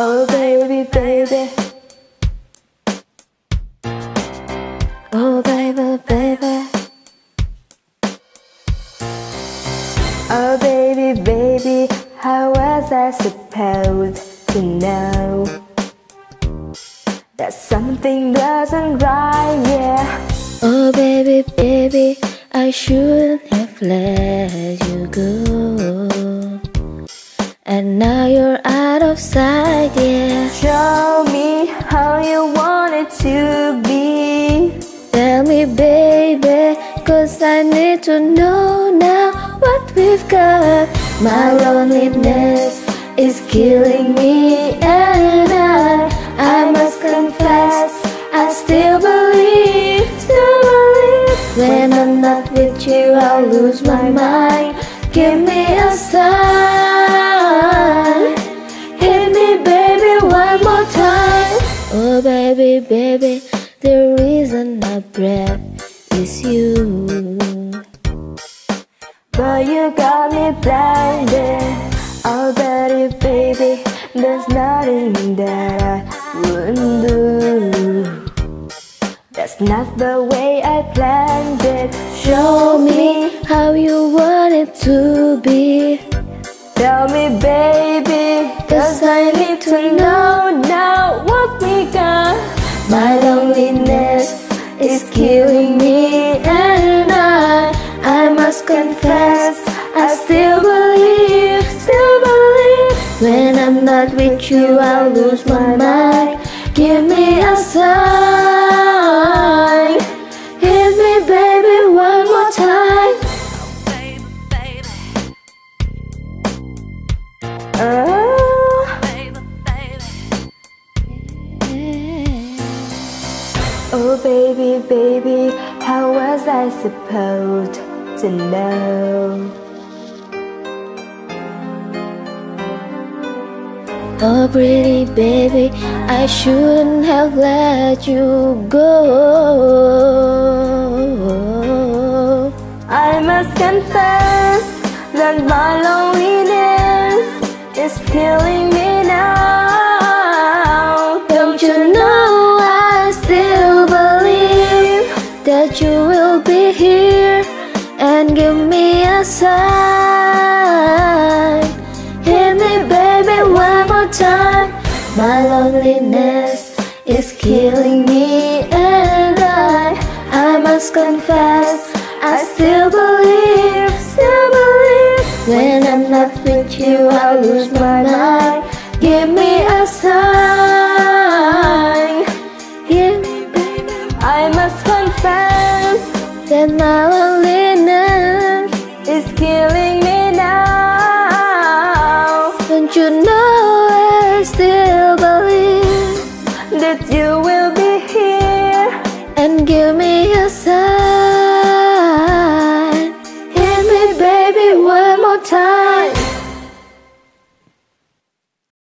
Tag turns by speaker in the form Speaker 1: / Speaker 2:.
Speaker 1: Oh baby, baby. Oh baby, baby. Oh baby, baby, how was I supposed to know that something doesn't right? Yeah.
Speaker 2: Oh baby, baby, I shouldn't have let you go. And now you're out of sight, yeah.
Speaker 1: Show me how you want it to be.
Speaker 2: Tell me, baby, cause I need to know now what we've got. My loneliness is killing me, and I, I must confess, I still believe, still believe. When I'm not with you, I'll lose my mind. Give me a sign. Baby, baby, the reason I breath is you.
Speaker 1: But you got me blinded. Oh, baby, baby, there's nothing that I wouldn't do. That's not the way I planned it.
Speaker 2: Show me how you want it to be.
Speaker 1: Tell me, baby, cause I need to know
Speaker 2: My loneliness is killing me, and I, I must confess, I still believe, still believe. When I'm not with you, I'll lose my mind. Give me a sign.
Speaker 1: Oh, baby, baby, how was I supposed to know?
Speaker 2: Oh, pretty baby, I shouldn't have let you go.
Speaker 1: I must confess that my loneliness is killing me now.
Speaker 2: That you will be here and give me a sign. Hit me, baby, one more time. My loneliness is killing me, and I, I must confess, I still believe, still believe. When I'm not with you, I'll lose my mind. Give me a sign. Give me, baby.
Speaker 1: I must confess
Speaker 2: That my loneliness
Speaker 1: it's killing me now.
Speaker 2: Don't you know I still believe
Speaker 1: That you